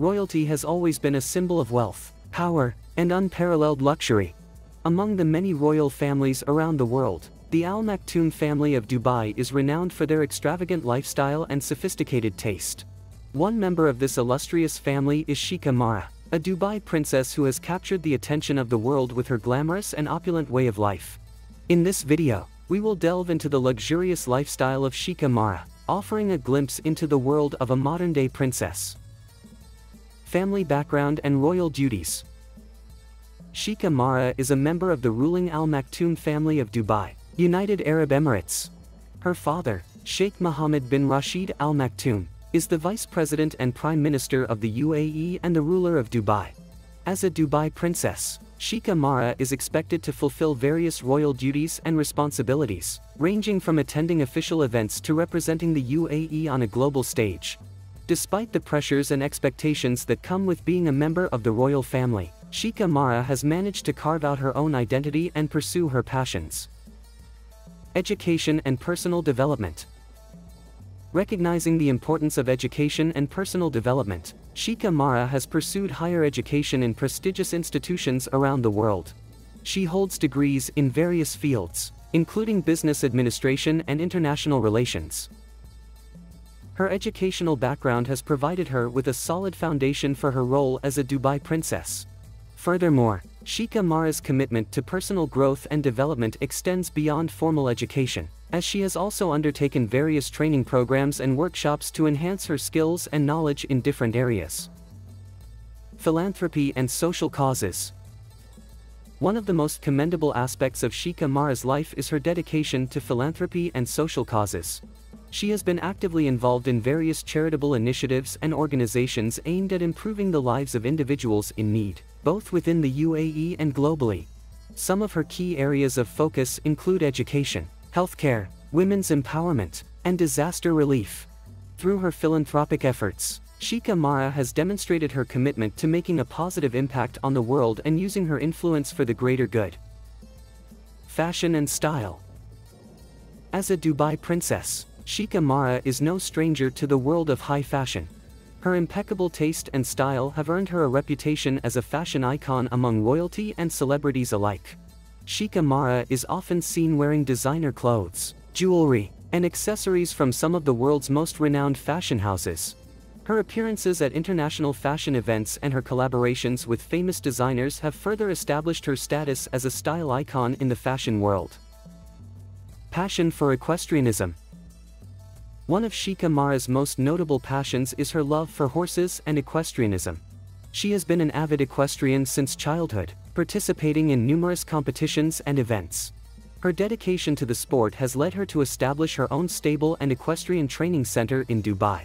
royalty has always been a symbol of wealth, power, and unparalleled luxury. Among the many royal families around the world, the Al Maktoum family of Dubai is renowned for their extravagant lifestyle and sophisticated taste. One member of this illustrious family is Sheikha Mahra, a Dubai princess who has captured the attention of the world with her glamorous and opulent way of life. In this video, we will delve into the luxurious lifestyle of Sheikha Mahra, offering a glimpse into the world of a modern-day princess. Family background and royal duties Sheikha Mahra is a member of the ruling Al Maktoum family of Dubai, United Arab Emirates. Her father, Sheikh Mohammed bin Rashid Al Maktoum, is the Vice President and Prime Minister of the UAE and the ruler of Dubai. As a Dubai princess, Sheikha Mahra is expected to fulfill various royal duties and responsibilities, ranging from attending official events to representing the UAE on a global stage. Despite the pressures and expectations that come with being a member of the royal family, Sheikha Mahra has managed to carve out her own identity and pursue her passions. Education and Personal Development Recognizing the importance of education and personal development, Sheikha Mahra has pursued higher education in prestigious institutions around the world. She holds degrees in various fields, including business administration and international relations. Her educational background has provided her with a solid foundation for her role as a Dubai princess. Furthermore, Sheikha Mahra's commitment to personal growth and development extends beyond formal education as she has also undertaken various training programs and workshops to enhance her skills and knowledge in different areas. Philanthropy and social causes. One of the most commendable aspects of Sheikha Mahra's life is her dedication to philanthropy and social causes. She has been actively involved in various charitable initiatives and organizations aimed at improving the lives of individuals in need, both within the UAE and globally. Some of her key areas of focus include education, healthcare, women's empowerment, and disaster relief. Through her philanthropic efforts, Sheikha Mahra has demonstrated her commitment to making a positive impact on the world and using her influence for the greater good. Fashion and Style As a Dubai princess, Sheikha Mahra is no stranger to the world of high fashion. Her impeccable taste and style have earned her a reputation as a fashion icon among royalty and celebrities alike. Sheikha Mahra is often seen wearing designer clothes, jewelry, and accessories from some of the world's most renowned fashion houses. Her appearances at international fashion events and her collaborations with famous designers have further established her status as a style icon in the fashion world. Passion for equestrianism. One of Sheikha Mahra's most notable passions is her love for horses and equestrianism. She has been an avid equestrian since childhood, participating in numerous competitions and events. Her dedication to the sport has led her to establish her own stable and equestrian training center in Dubai.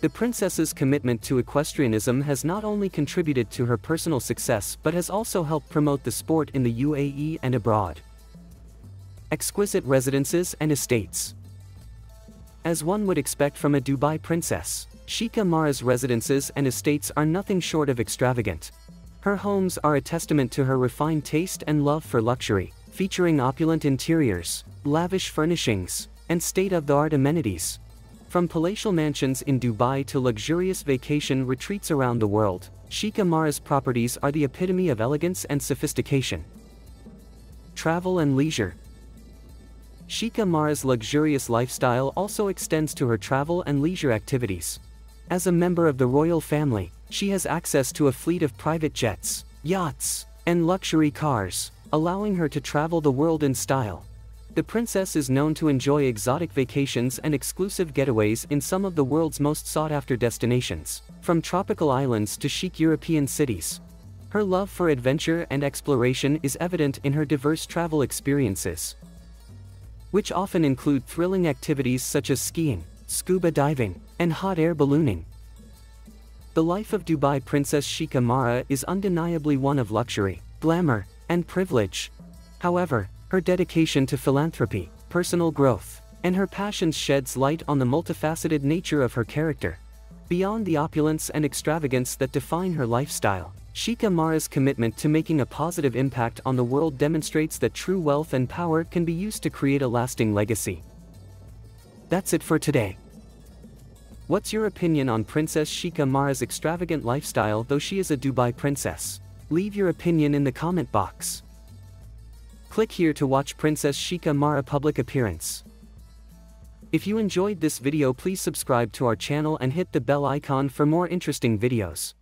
The princess's commitment to equestrianism has not only contributed to her personal success but has also helped promote the sport in the UAE and abroad. Exquisite residences and estates. As one would expect from a Dubai princess, Sheikha Mahra's residences and estates are nothing short of extravagant. Her homes are a testament to her refined taste and love for luxury, featuring opulent interiors, lavish furnishings, and state-of-the-art amenities. From palatial mansions in Dubai to luxurious vacation retreats around the world, Sheikha Mahra's properties are the epitome of elegance and sophistication. Travel and leisure, Sheikha Mahra's luxurious lifestyle also extends to her travel and leisure activities. As a member of the royal family, she has access to a fleet of private jets, yachts, and luxury cars, allowing her to travel the world in style. The princess is known to enjoy exotic vacations and exclusive getaways in some of the world's most sought-after destinations, from tropical islands to chic European cities. Her love for adventure and exploration is evident in her diverse travel experiences, which often include thrilling activities such as skiing, scuba diving, and hot air ballooning. The life of Dubai Princess Sheikha Mahra is undeniably one of luxury, glamour, and privilege. However, her dedication to philanthropy, personal growth, and her passions sheds light on the multifaceted nature of her character. Beyond the opulence and extravagance that define her lifestyle, Sheikha Mahra's commitment to making a positive impact on the world demonstrates that true wealth and power can be used to create a lasting legacy. That's it for today. What's your opinion on Princess Sheikha Mahra's extravagant lifestyle though she is a Dubai princess? Leave your opinion in the comment box. Click here to watch Princess Sheikha Mahra public appearance. If you enjoyed this video please subscribe to our channel and hit the bell icon for more interesting videos.